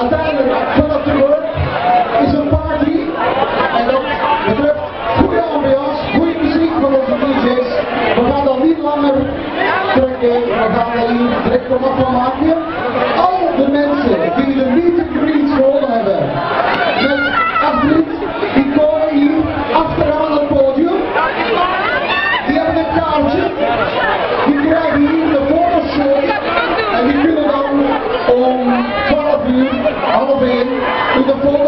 Uiteindelijk van het terug. Is een party. En dat betreft goede ambiance, goede muziek van onze DJ's. We gaan dan niet langer trekken. We gaan dan hier trekken wat van maken. Al de mensen die de meet and greets hebben. Met Astrid, die komen hier achteraan het podium. Die hebben een kaartje. being, all of it, with the full